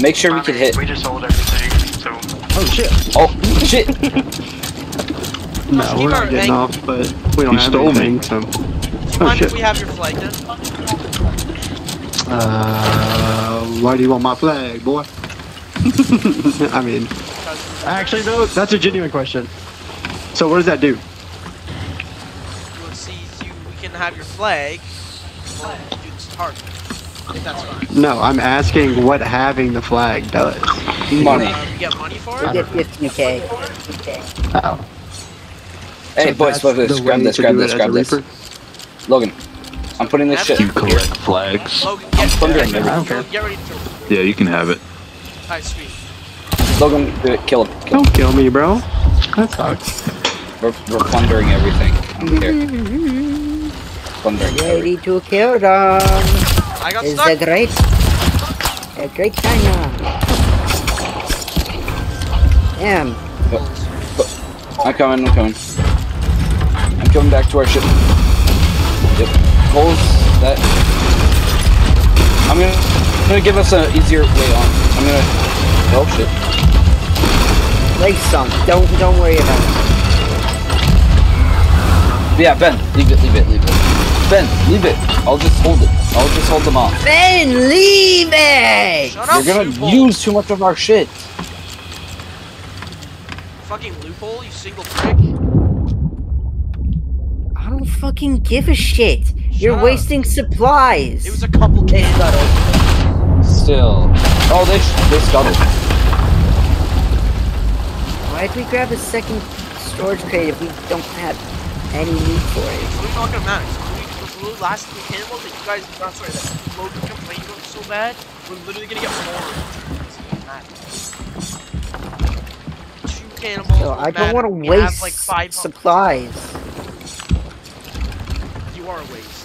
Make sure we can hit. We just sold everything, so. Oh shit. Oh shit! No, Keep we're not getting ang- off, but we don't You have stole me. anything, so. Do you Oh mind shit. if we have your flag then? Uh, why do you want my flag, boy? I mean, Because actually, no, that's a genuine question. So what does that do? you will see you, we can have your flag. Well, do this target. If that's fine. No, I'm asking what having the flag does. Money. Uh, we get money for We it. get 15k. Oh. Hey So boys, that's boys, boys, the grab this, grab this, grab this. Reaper? Logan, I'm putting this shit. You collect flags. Logan, I'm get, plundering get, everything. get, get ready to kill. Yeah, you can have it. Alright, sweet. Logan, do it. Kill him. Kill Don't kill me, bro. That sucks. We're, we're plundering everything. I don't care. Plundering everything. Ready to kill them. I got Is stuck. a great, a great China. Damn. I'm coming, I'm coming. I'm coming back to our ship. Yep. Holes that. I'm gonna, I'm gonna give us an easier way on. I'm gonna. Oh shit. Like some. Don't don't worry about it. Yeah, Ben, leave it, leave it, leave it. Ben, leave it. I'll just hold it. I'll just hold them off. Ben, leave it. Shut up, You're gonna loophole. use too much of our shit. Fucking loophole, you single prick. I don't fucking give a shit. You're up. wasting supplies. It was a couple They cans. Still. Oh, they they scuttled. Why'd we grab a second storage crate if we don't have any need for it? It's really not gonna matter. The last two cannonballs that you guys, not sorry, that Logan complained about so bad, we're literally gonna get more. It doesn't matter. Two cannonballs. So I don't want to We have waste like five. supplies. You are a waste.